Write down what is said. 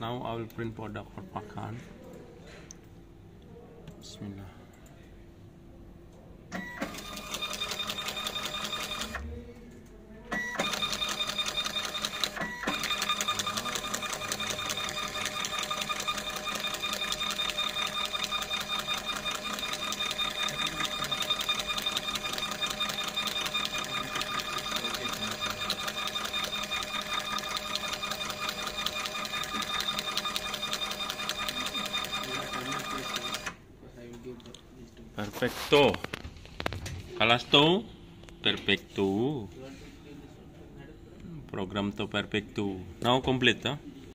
Now I will print for Pakan. Bismillah. Perfecto. Kalas to? Perfecto. Program to perfecto. Now complete, ha?